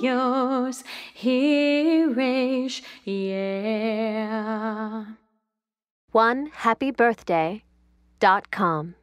yours, Hirish, yeah. One happy birthday dot com.